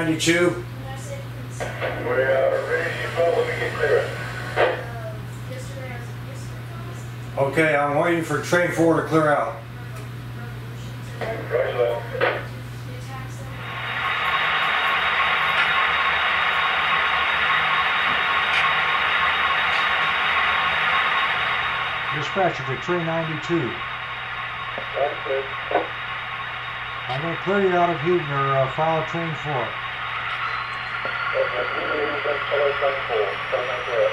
92. We are ready follow get clearance. Okay, I'm waiting for train four to clear out. Dispatcher to train 92. I'm going to clear you out of Huebner, uh, file train 4. เจริญกรโผล่จงมาเกิด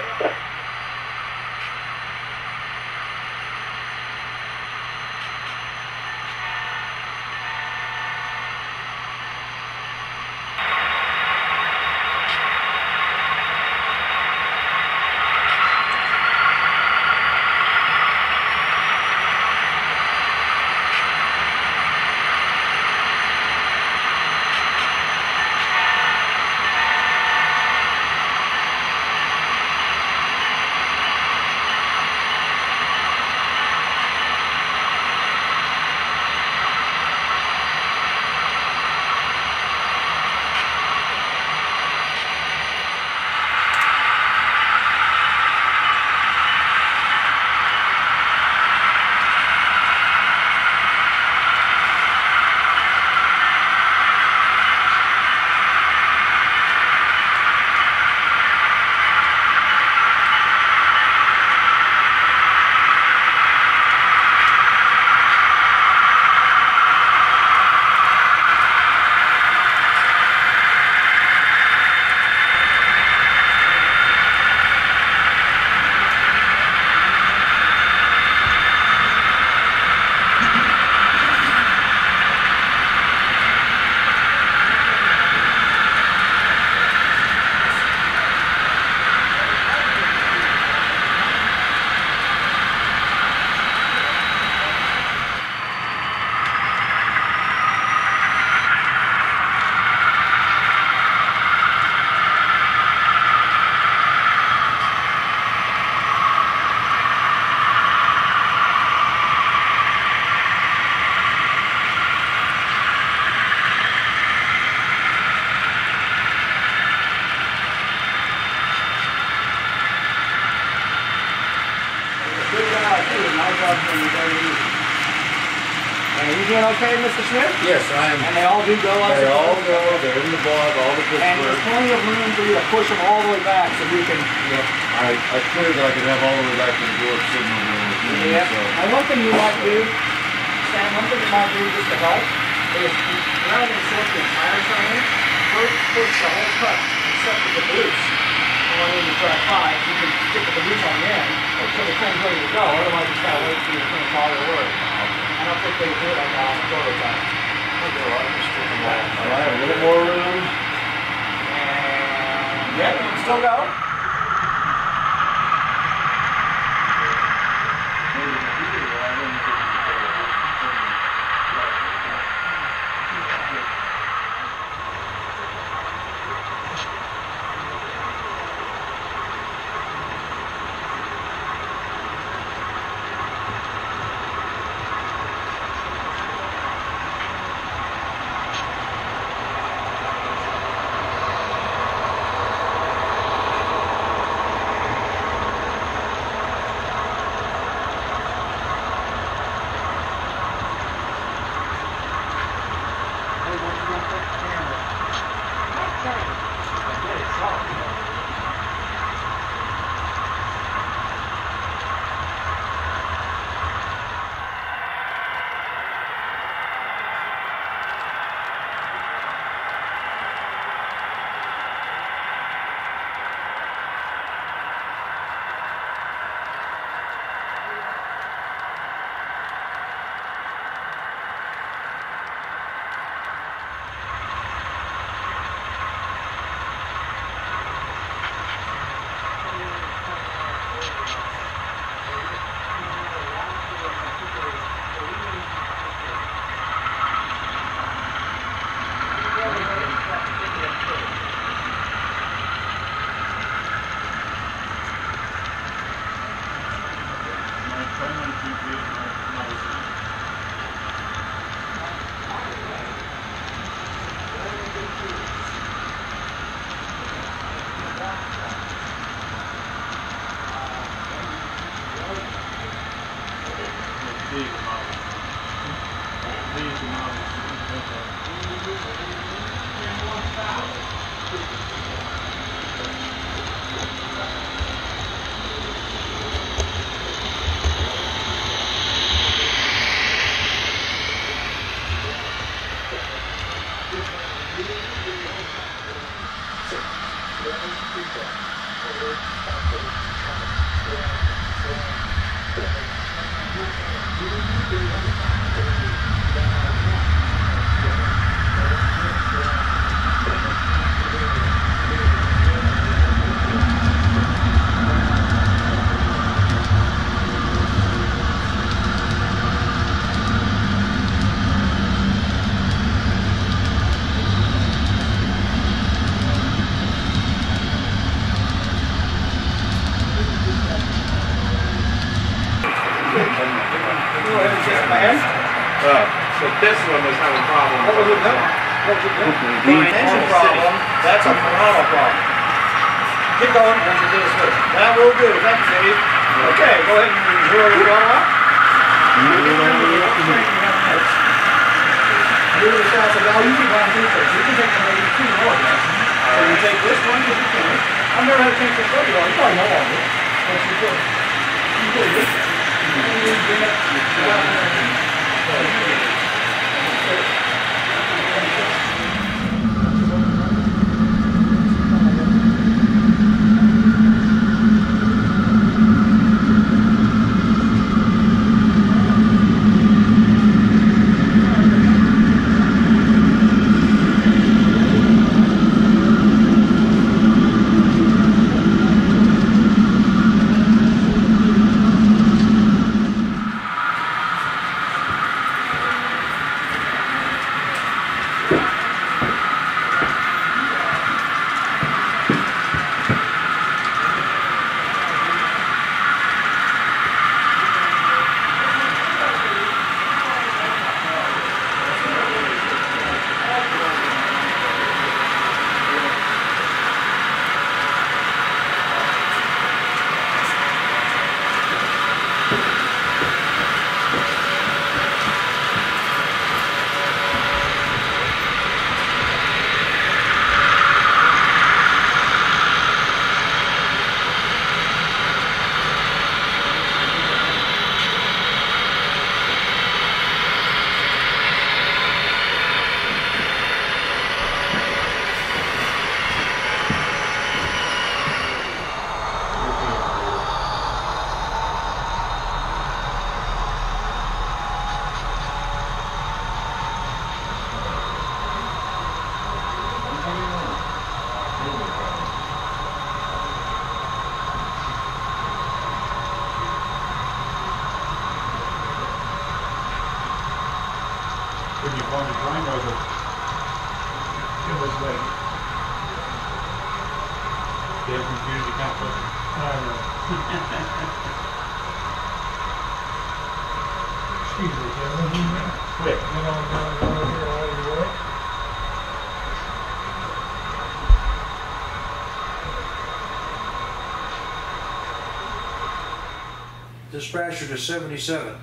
dispatcher to 77.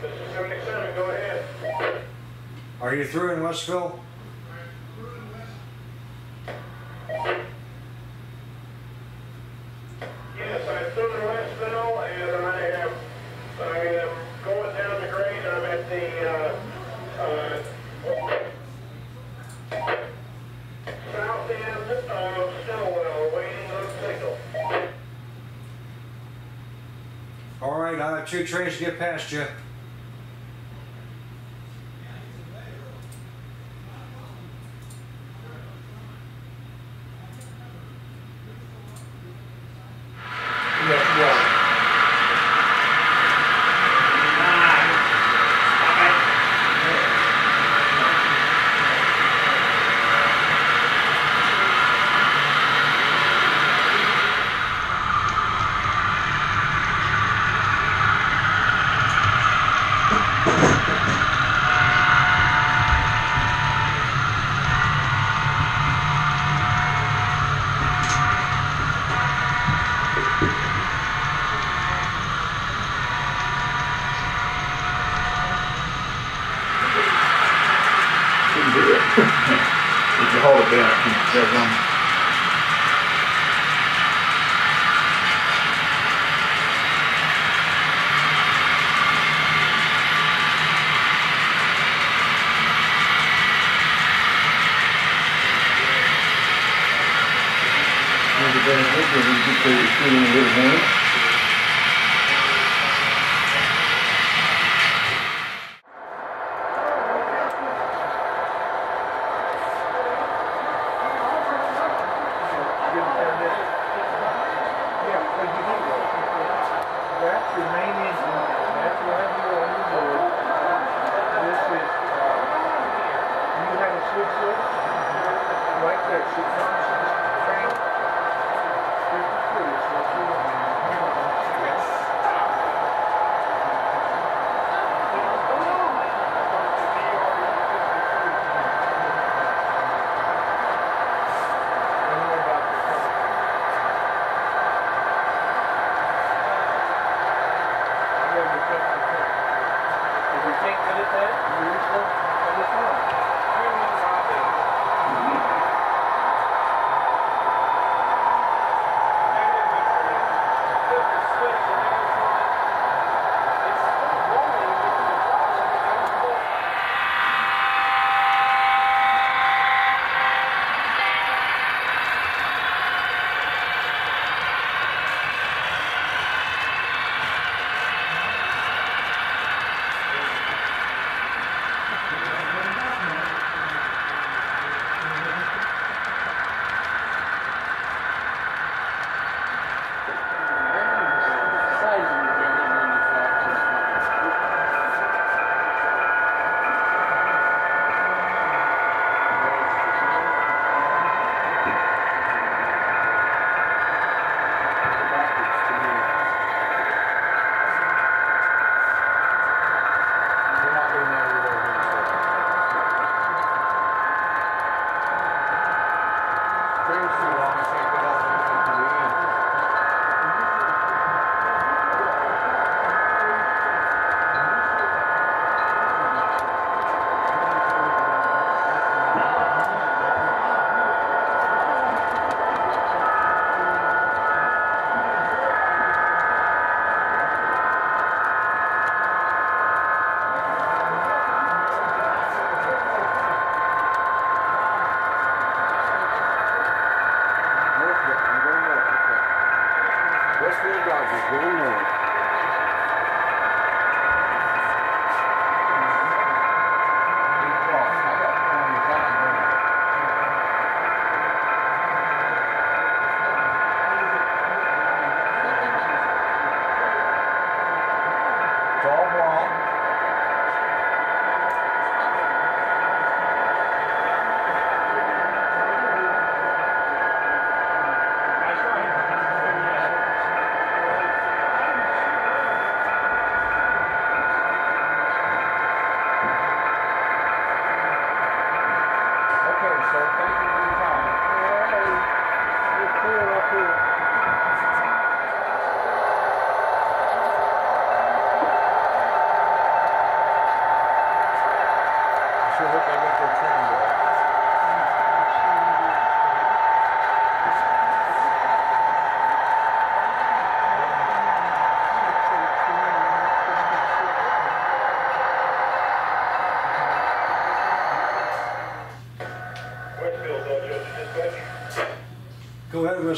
77, go ahead. Are you through in Westville? I have two trains get past you. é muito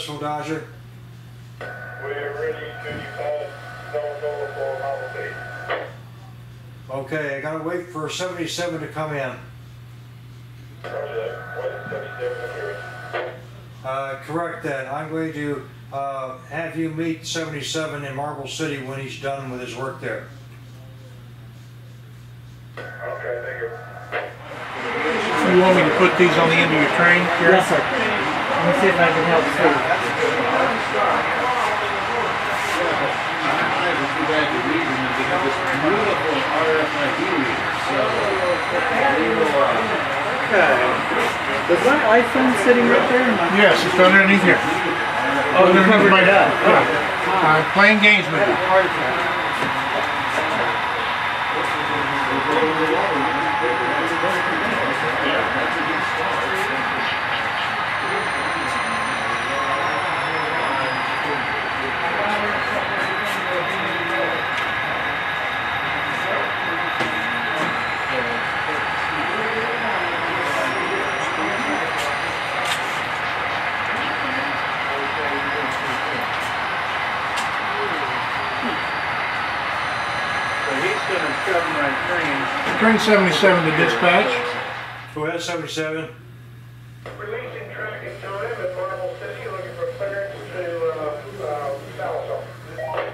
Go Dodger. We're ready to call Stone for Model Okay, I gotta wait for 77 to come in. Roger that. West seventy-seven, here. Uh, correct that. I'm going to uh, have you meet 77 in Marble City when he's done with his work there. Okay, thank you. You want me to put these on the end of your train? Yes, sir. Let me see if I can help Steve. I was too bad to read them, and they have this beautiful RFID reader, so we will, uh, Is my iPhone sitting right there? Yes, it's underneath here. Oh, you covered it up. Yeah. I'm playing games with you. Heart. Train 77 to dispatch. Go ahead, 77. Releasing tracking time in Marble City, looking for clearance to, uh, uh, Sallisaw.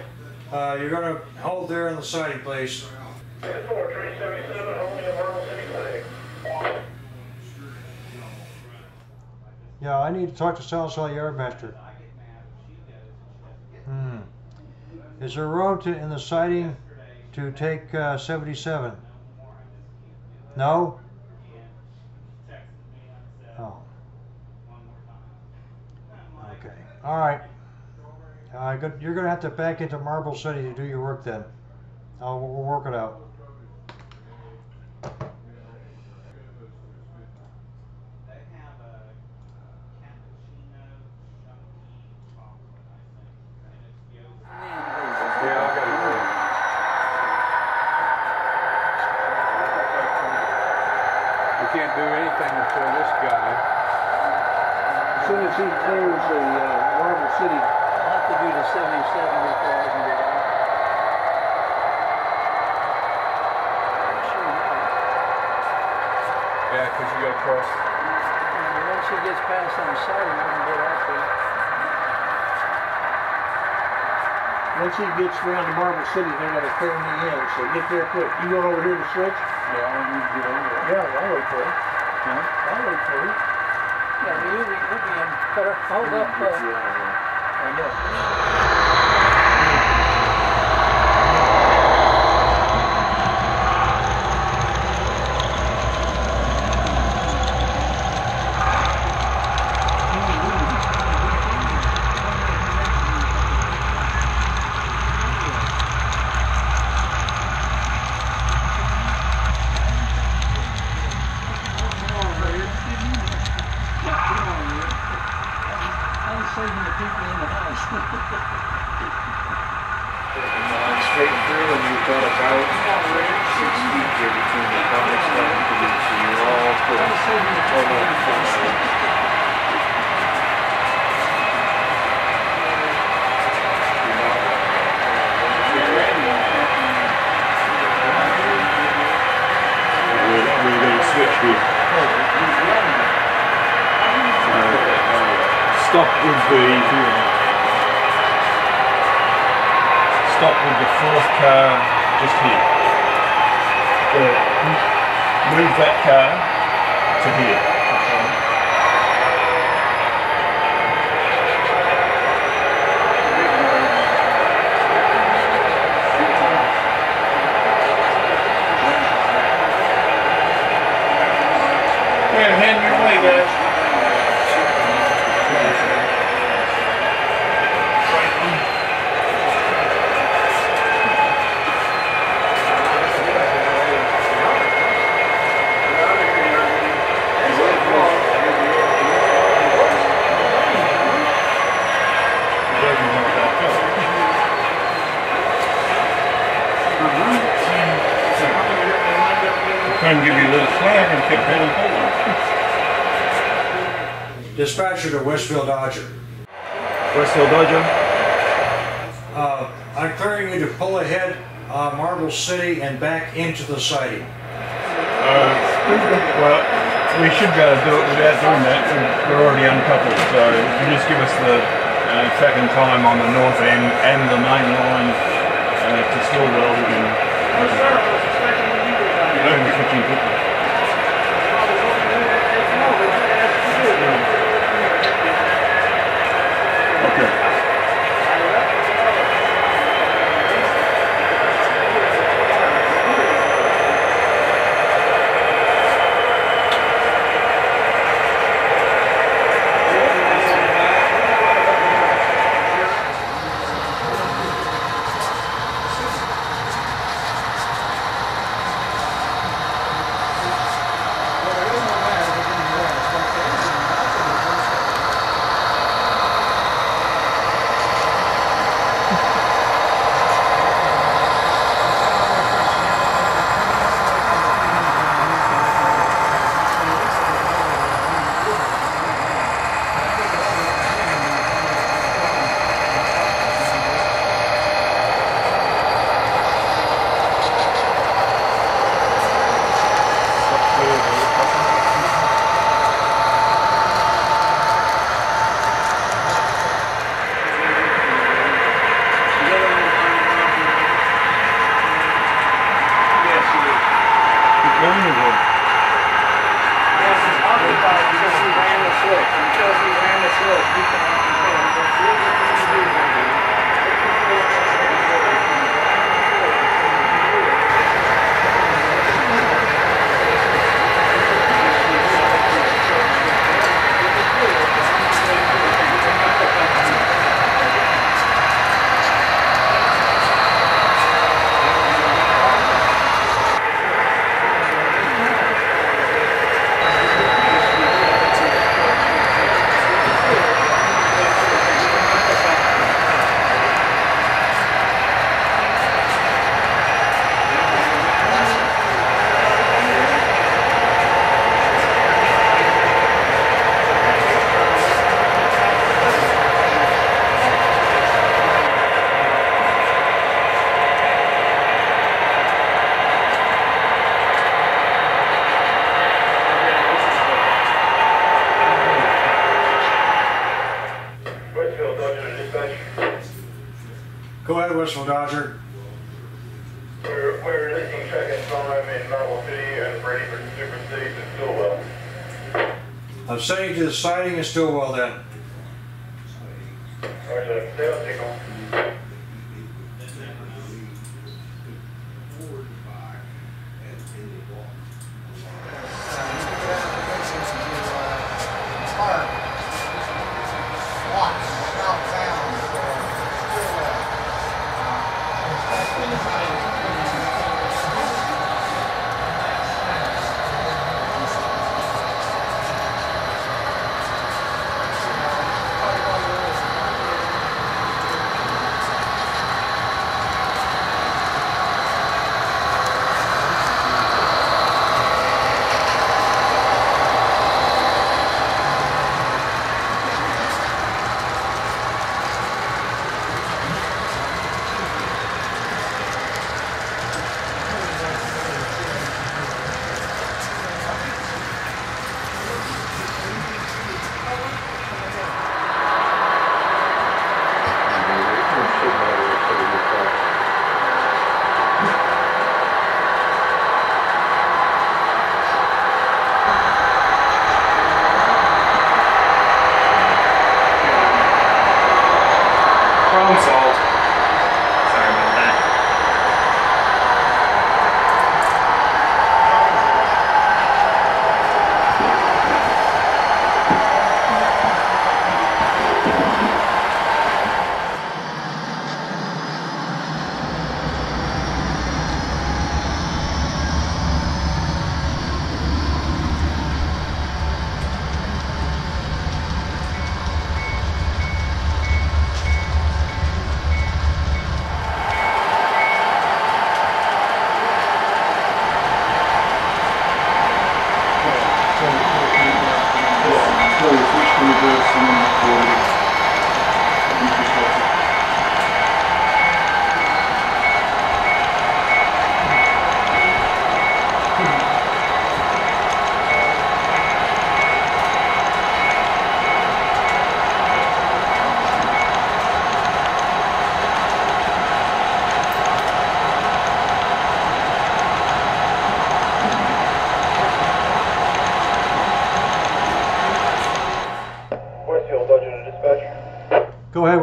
Uh, you're gonna hold there in the siding place. Ten four, train seventy-seven, holding in Marble City siding. Yeah, I need to talk to Southside Yardmaster. Hmm. Is there room to, in the siding to take uh, 77? No? Oh. Okay. All right. Uh, good- you're going to have to back into Marble City to do your work then. I'll, we'll work it out. We can't do anything before this guy. As soon as he clears the uh, Marble City, I'll have to do the 77 before I can get out. Yeah, because you gotta cross. And once he gets past on the side, I can get out there. Once he around to Marble City, they're gonna clear me in, so get there quick. You going over here to switch? Yeah, I need to get over there. Yeah, I'll wait for you. I'll wait for you. Yeah, but you'll be, you'll be in better. Hold up. Uh, I know. Dispatcher to Westville Dodger. Westville Dodger. Uh, I'm clearing you to pull ahead uh, Marble City and back into the siding. Uh, well, we should be able to do it without doing that. We're- We're already uncoupled, so if you just give us the uh, second time on the north end and the main line uh, to Stilwell, we can. We're Dodger. We're, we're track and time in City and ready for in Stilwell. I'm sending to the siding in Stilwell.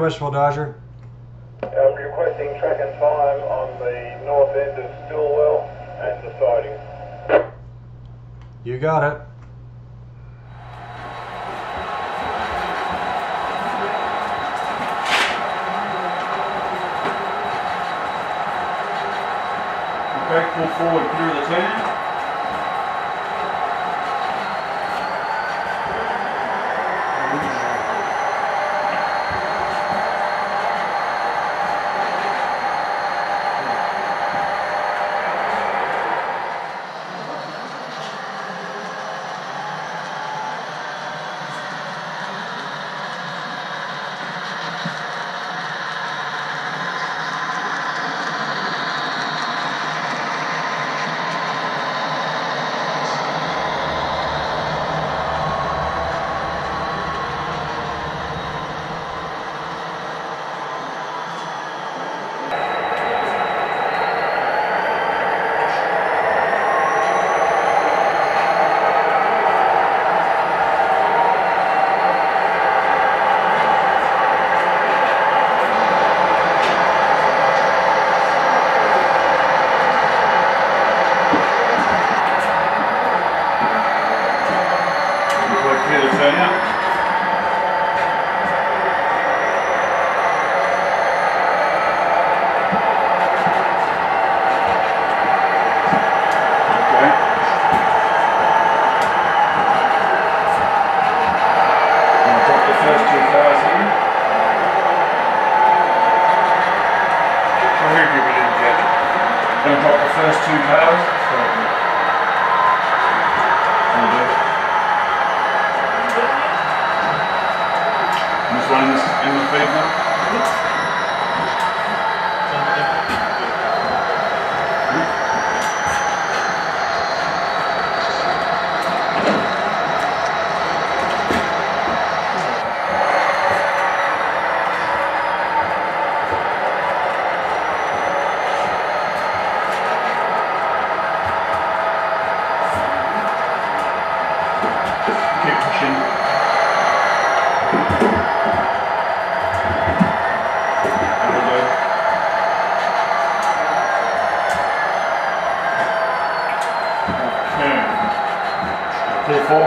wish, Will Dodger.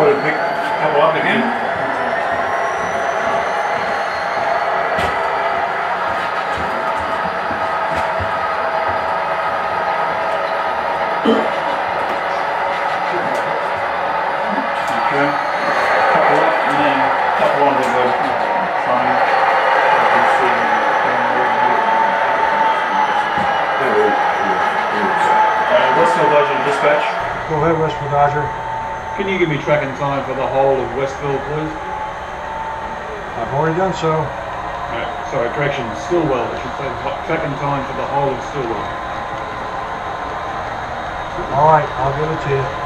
with Big you give me track and time for the whole of Westville, please? I've already done so. No, sorry, correction, Stilwell. I should say track and time for the whole of Stilwell. All right, I'll give it to you.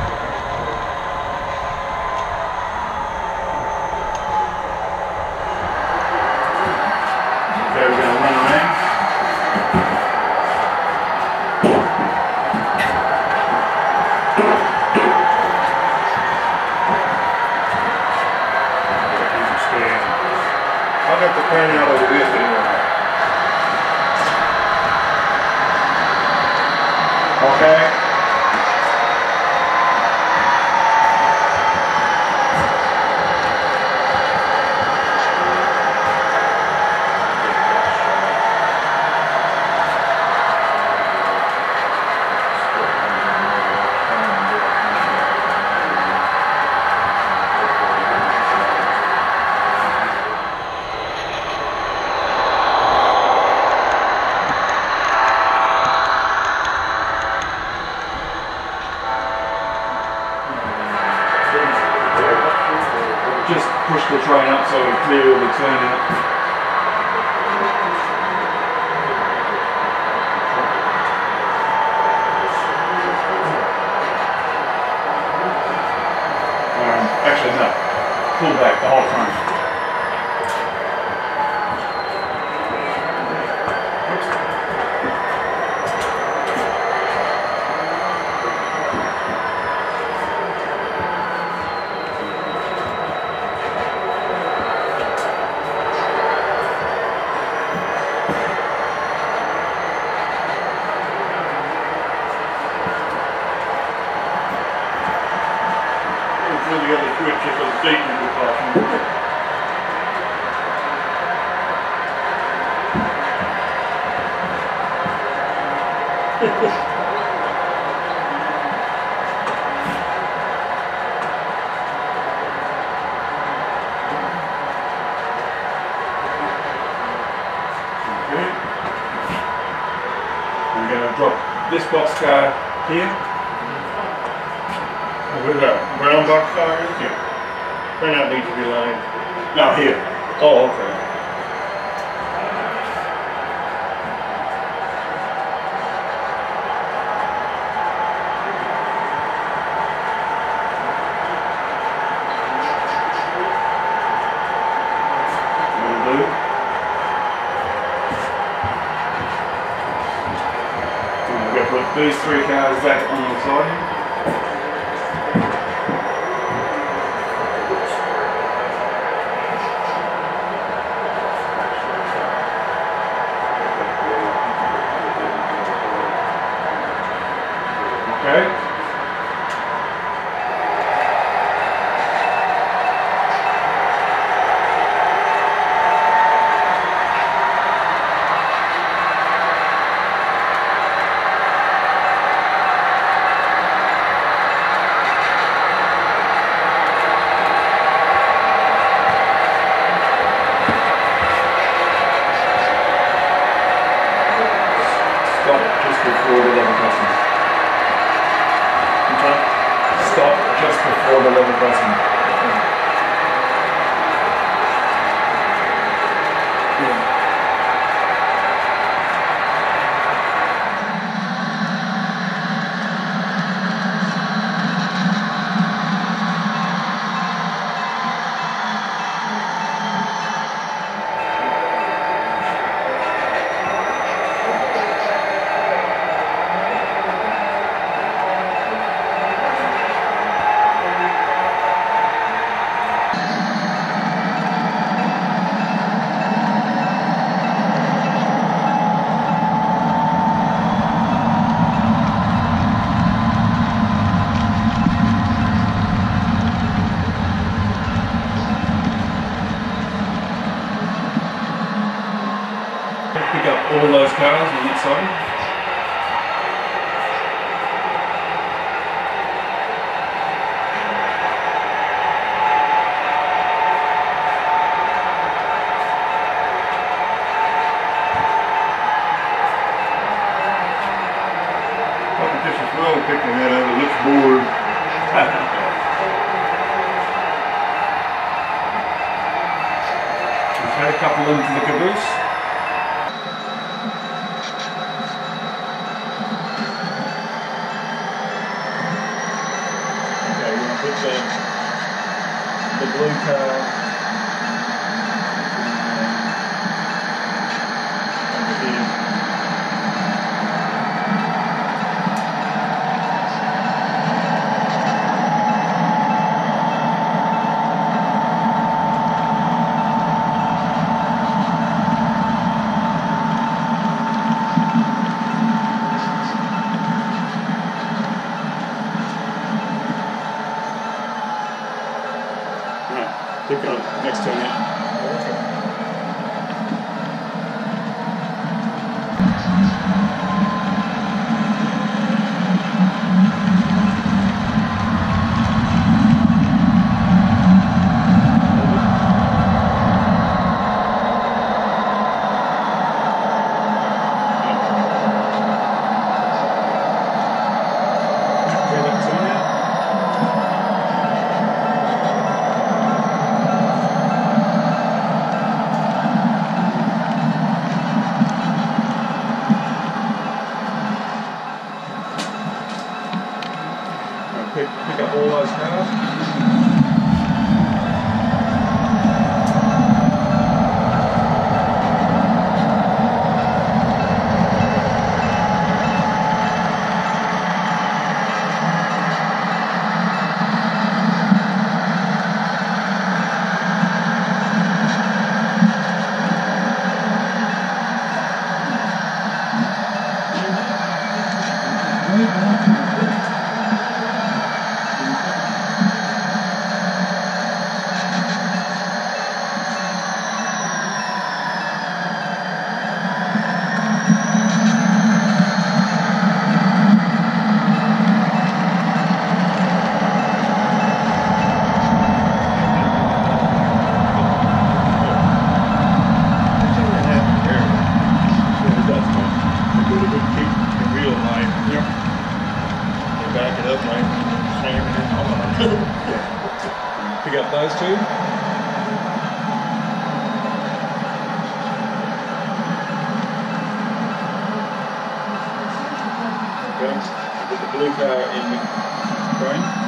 Two. Okay, put the blue car in the frame.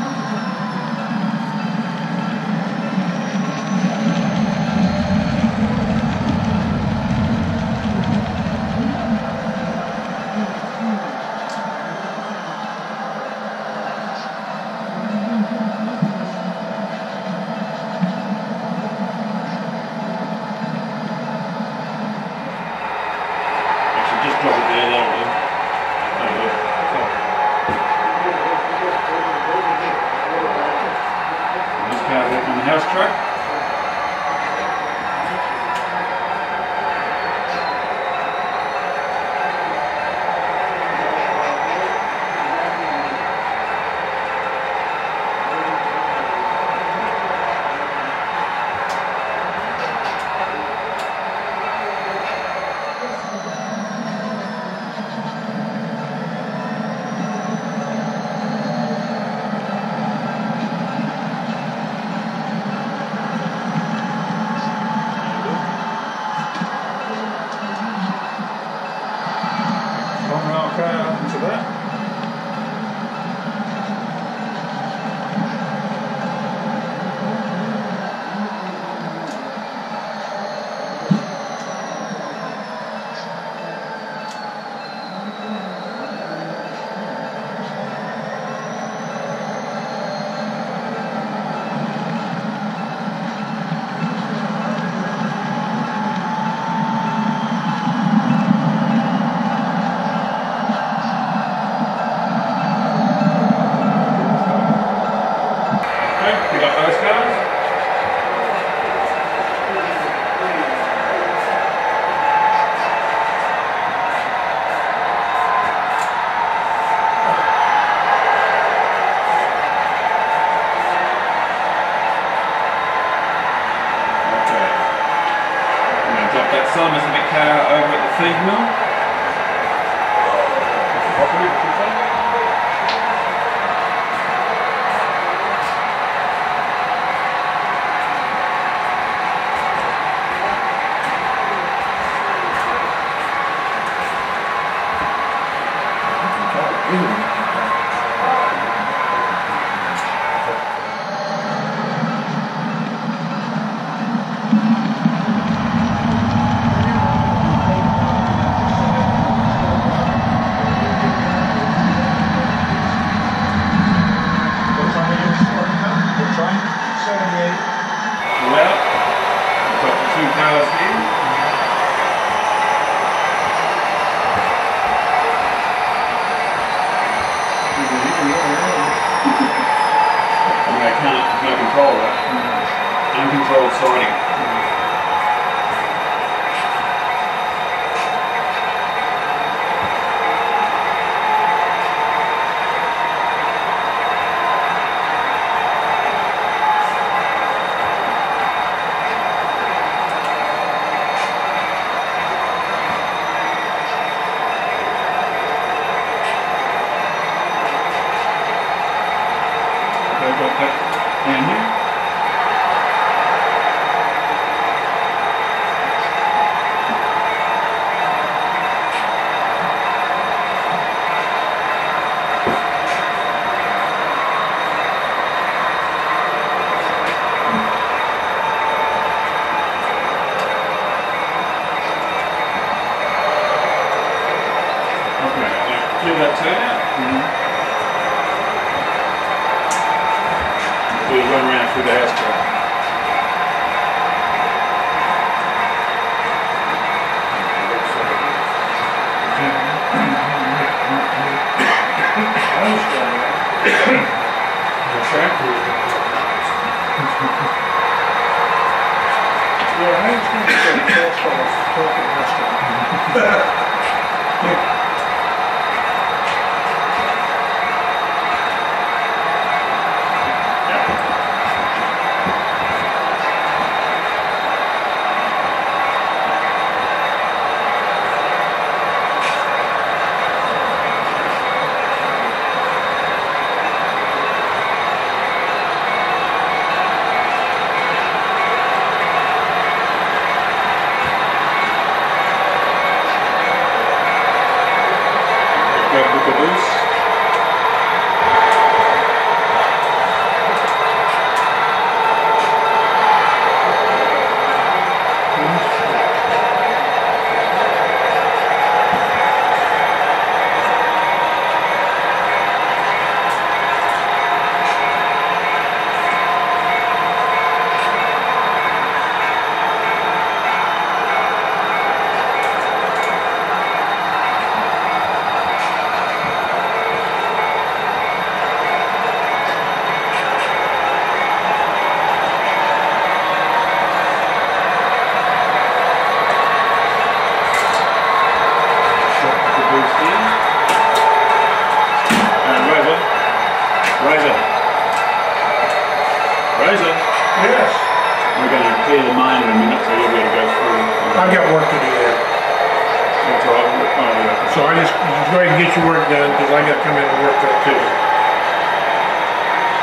Go ahead and get your work done, because I gotta come in and work that too.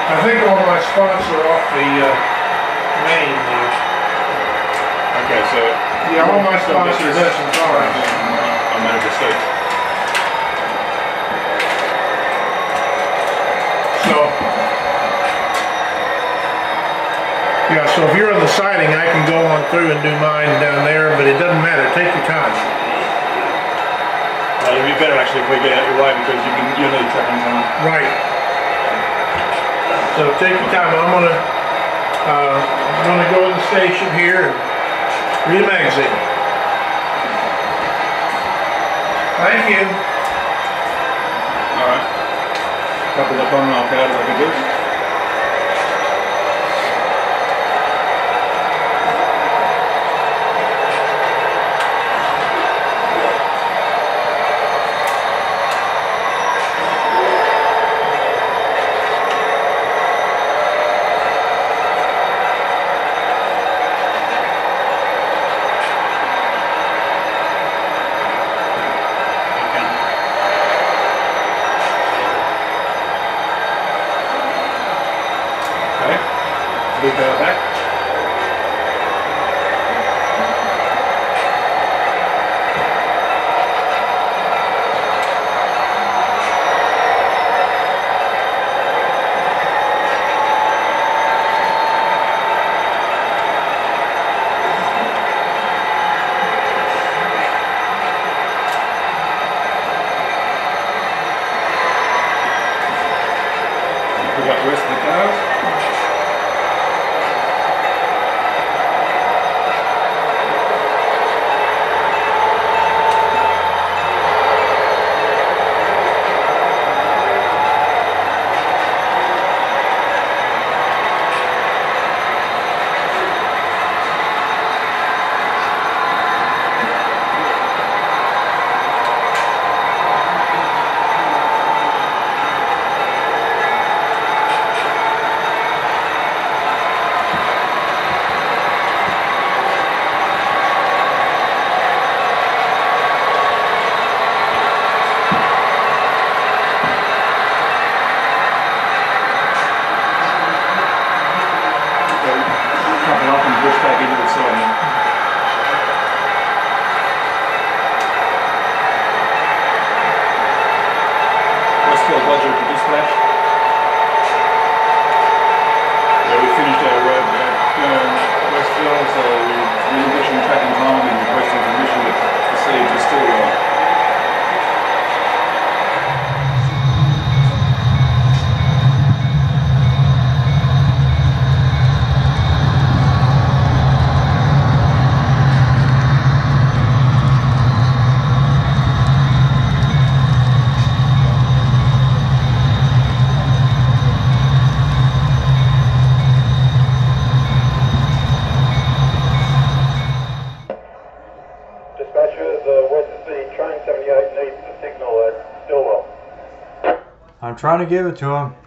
I think all my spots are off the, uh, main now. Okay, so. Yeah, all my spots are is- Hudson Farms. I made a mistake. So. Yeah, so if you're on the siding, I can go on through and do mine down there, but it doesn't matter, take your time. Uh, it'd be better actually if we get out your way because you can, you'll need trapping time. Right. So take your time, I'm gonna, uh, I'm gonna go in the station here and read a magazine. Thank you. Alright. Couple of bone knock out like a trying to give it to him.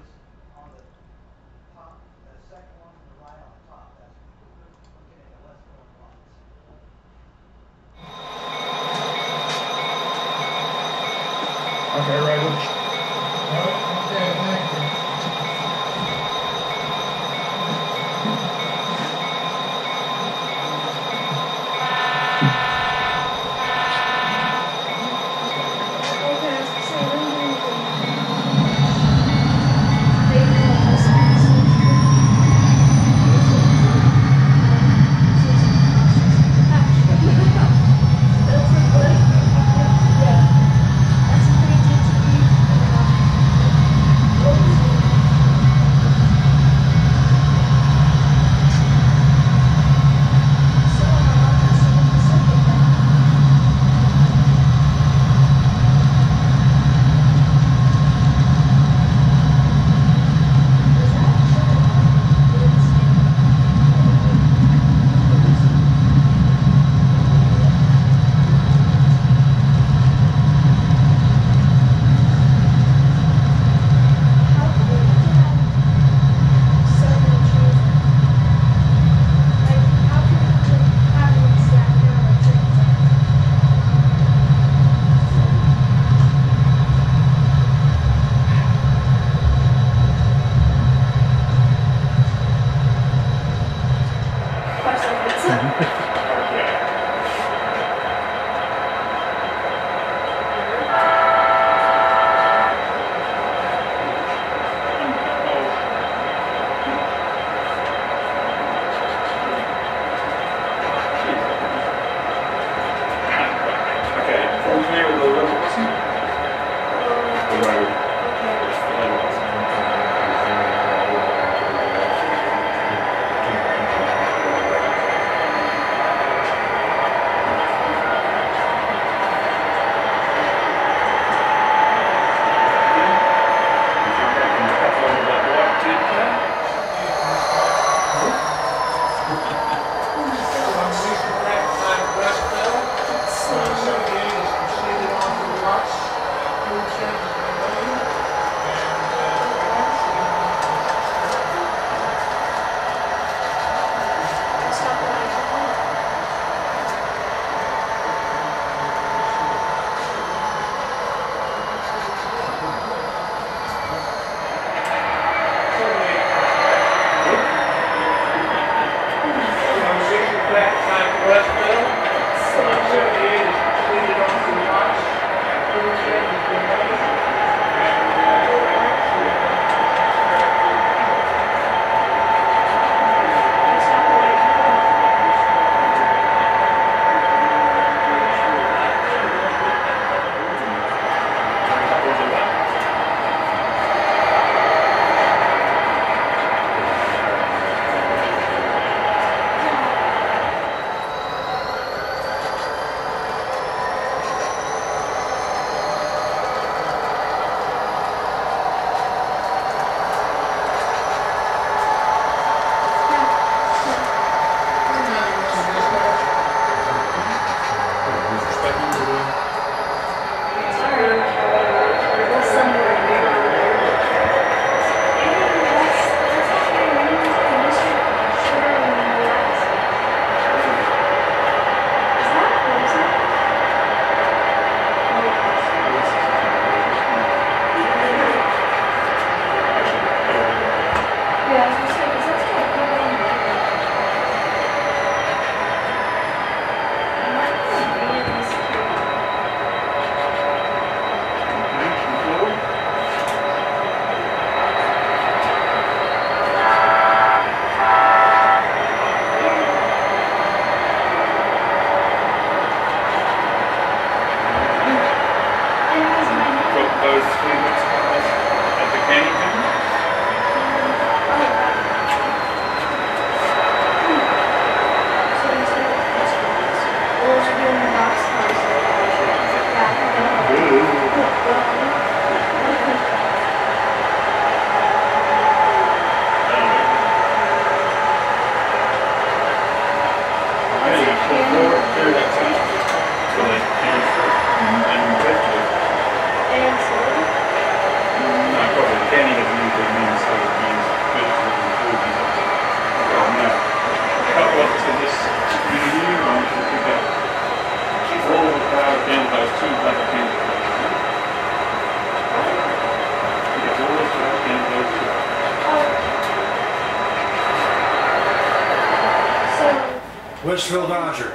Westville Dodger.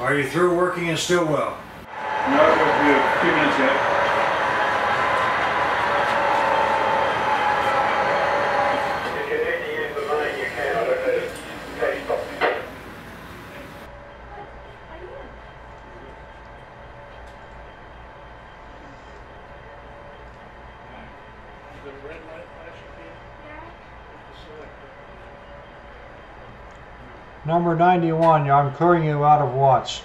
Are you through working in Stilwell? 91, I'm clearing you out of watch.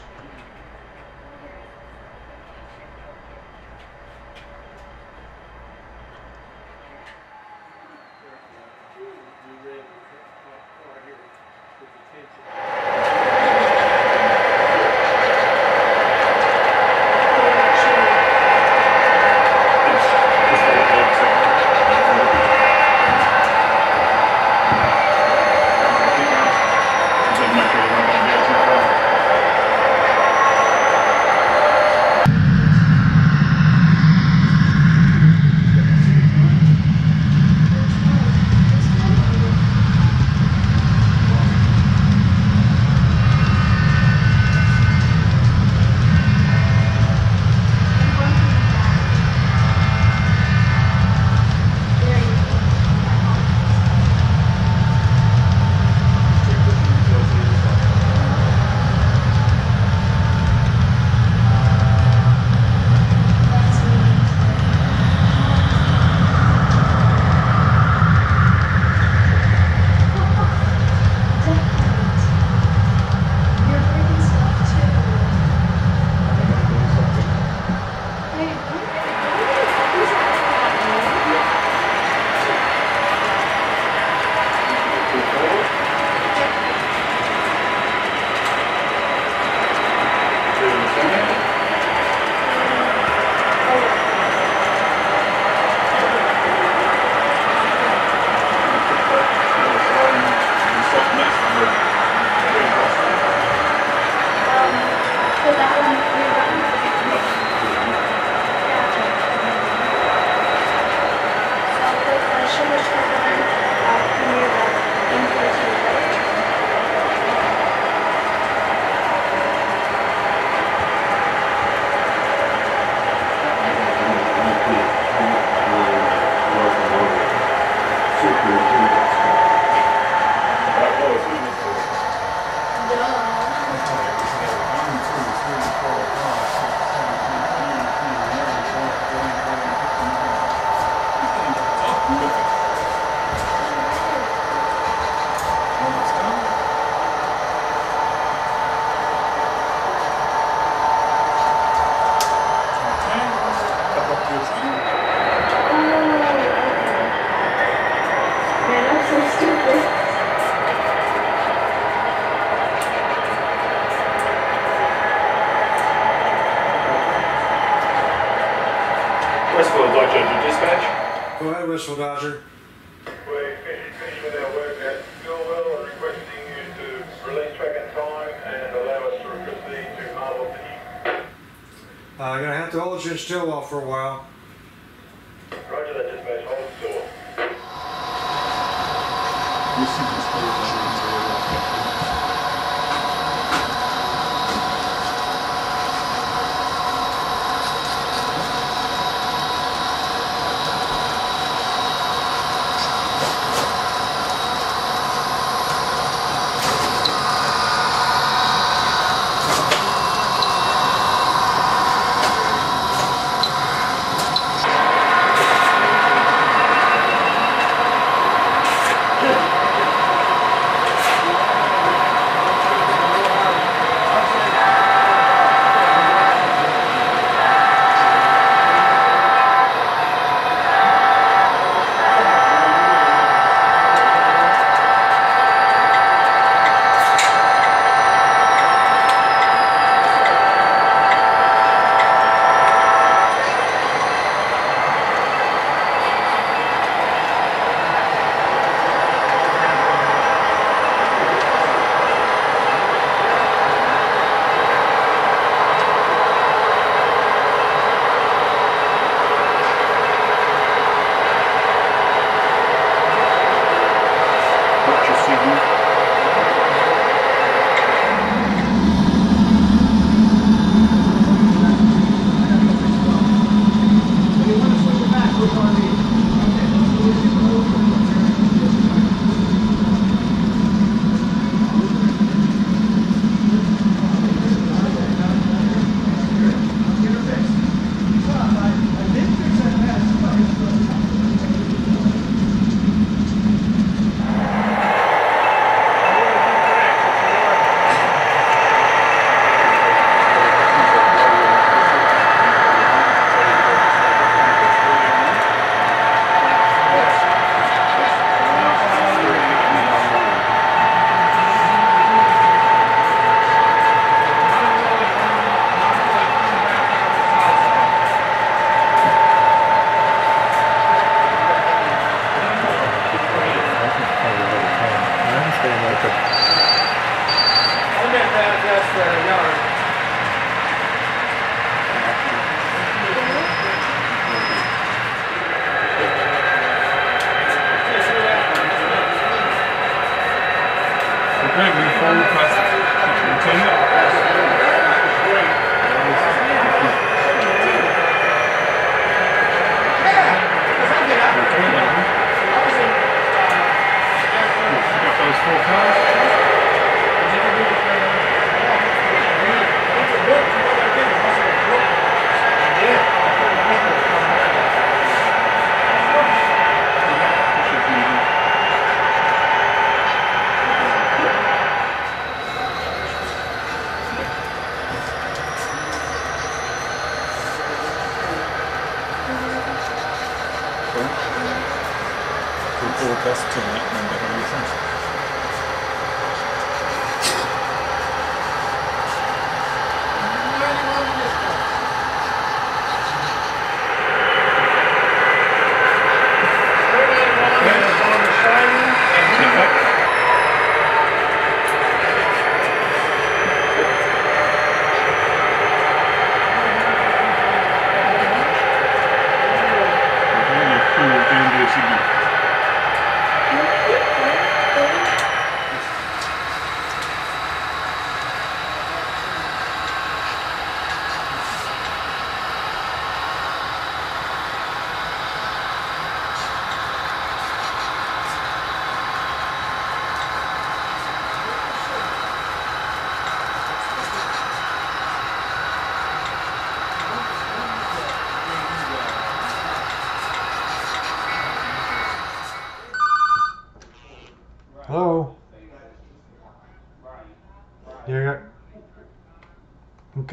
God. us tonight.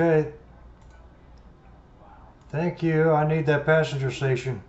Okay. Thank you. I need that passenger station.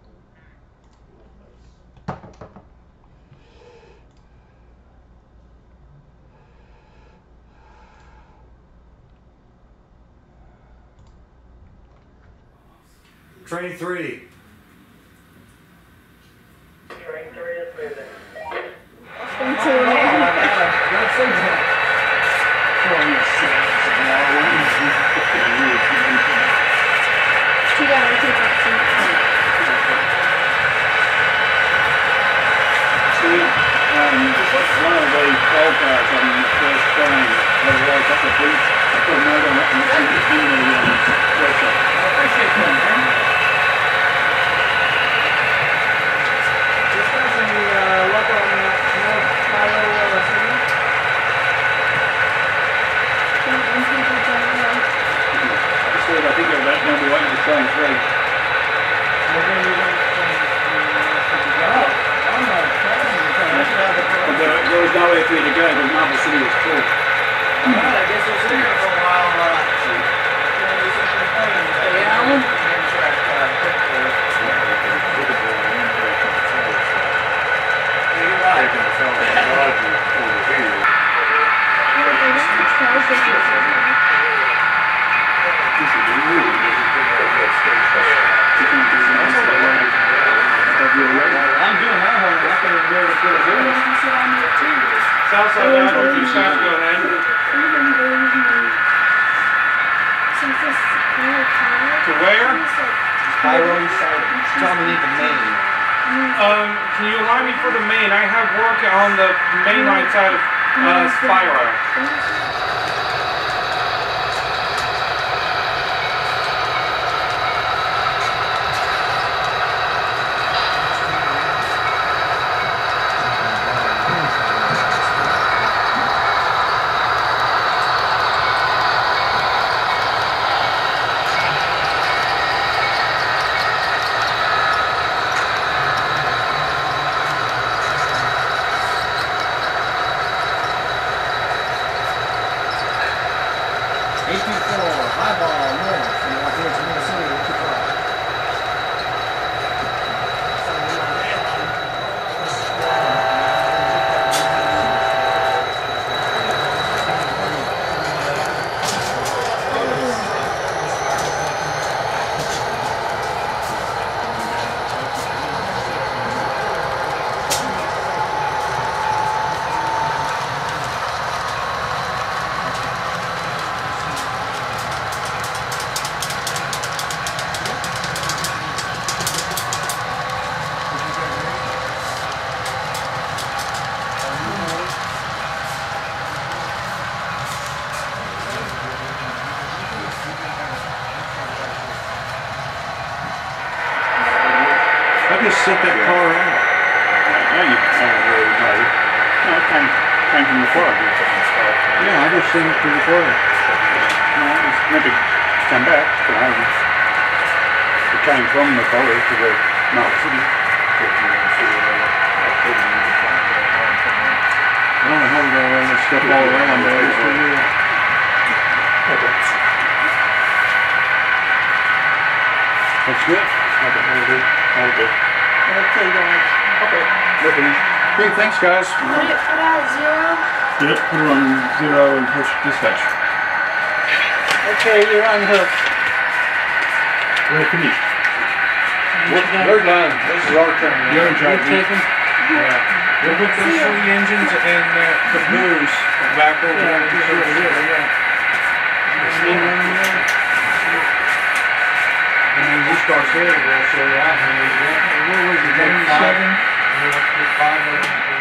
please, for more than what you guys. Put it, put it zero. Yep, put it on zero and push dispatch. Okay, you're on unhooked. Where can you? Third line. This is our turn. You're in charge. Yeah. We'll hook those three engines and uh, the mm-hmm. caboose back over. Yeah, yeah, yeah. yeah. And then we'll start there, we'll show you out. Where was it, 97? Yeah, 5